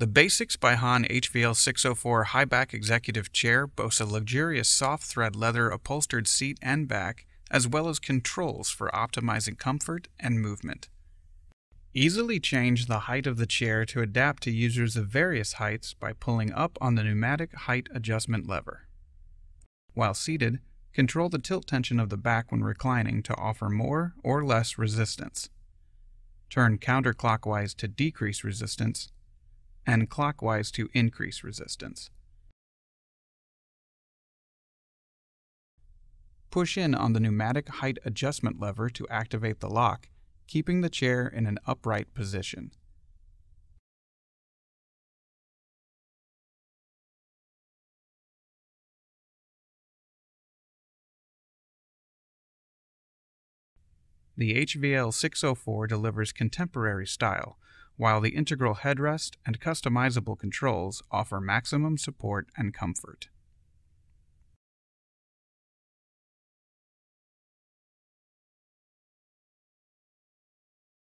The Basics by HON HVL 604 high back executive chair boasts a luxurious SofThread leather upholstered seat and back, as well as controls for optimizing comfort and movement. Easily change the height of the chair to adapt to users of various heights by pulling up on the pneumatic height adjustment lever. While seated, control the tilt tension of the back when reclining to offer more or less resistance. Turn counterclockwise to decrease resistance and clockwise to increase resistance. Push in on the pneumatic height adjustment lever to activate the lock, keeping the chair in an upright position. The HVL 604 delivers contemporary style, while the integral headrest and customizable controls offer maximum support and comfort.